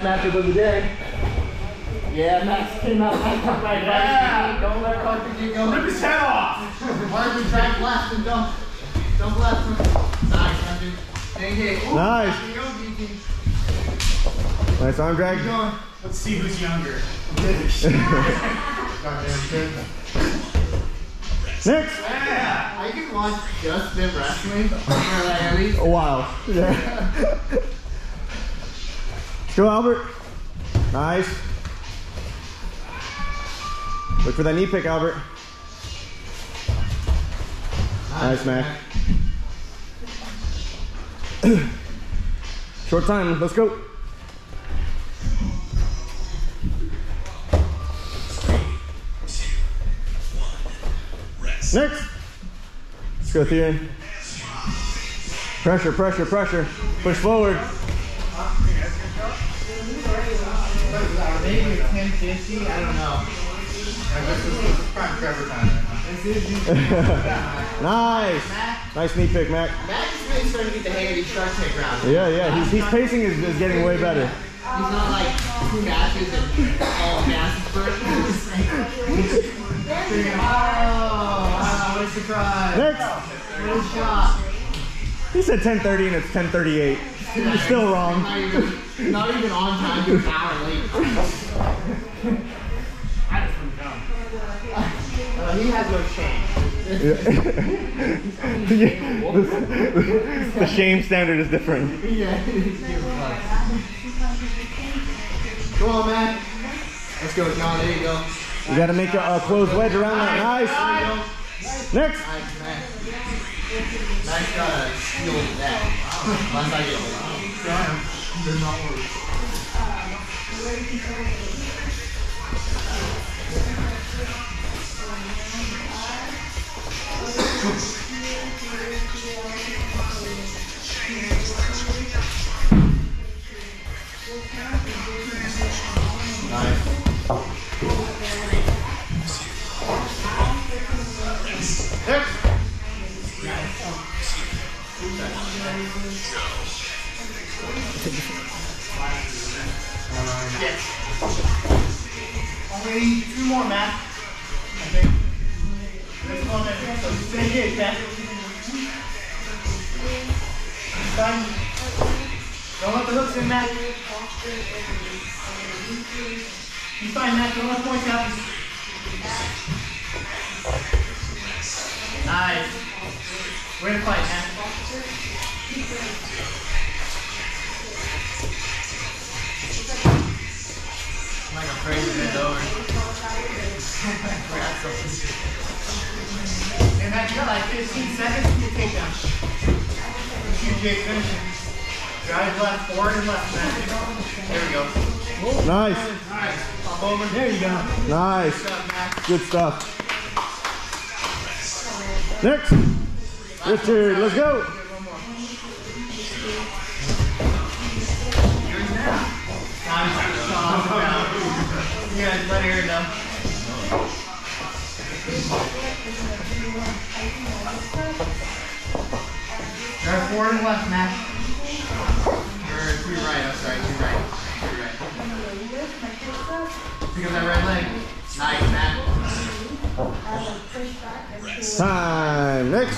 Matchup of the day. Yeah, Max came out right up right Yeah. Don't let Carter get going. Rip his head off. Marvin, drag left and dump. Dump left. Nice, Andrew. Dang it. Ooh, Nice. there you go, Deacon. Nice arm drag. Let's see who's younger. Next. Yeah. I can watch just them wrestling for like at least. Oh, wow. Yeah. Go, Albert. Nice. Look for that knee pick, Albert. Nice, Mac. Short time. Let's go. Next. Let's go, Theon. Pressure, pressure, pressure. Push forward. Maybe 1050, I don't know. This is prime Trevor time right now. Nice. Nice knee pick, Mac. Max is really starting to get the hang of these shark tank rounds. Yeah, yeah. He's, he's pacing is, is getting way better. He's not like two matches and all massive first. oh, wow, what a surprise. Next. What a shot. He said 10:30 and it's 10:38. You're still wrong. Not even, not even on time, just an hour late. I just went down. Uh, he has no shame. the, the shame standard is different. Yeah, he's giving us. Come on, man. Let's go, John. There you go. You gotta make a, a closed wedge around that. Nice. There you go. Next. Nice, gotta steal that. I get They're not worried. Only two more, Matt. I think. This one and so finish it, Matt. Fine. Don't let the hooks in, Matt. You fine, Matt. Don't let points out. Nice. We're in fight, Matt. I'm like a crazy bend over. Grab something. Hey Matt, you got like 15 seconds to your takedown. Shoot Jake finishing. Drive left, forward and left, Matt. There we go. Nice. Nice. Pop over. There you go. Nice. Good stuff, Matt. Good stuff. Next. Richard, let's go. Nice. Good shot. Down. You guys let her know. Drive forward and left, Matt. Or to your right, I'm sorry, to your right. To your right. Pick up that right leg. Nice, Matt. Time. Next.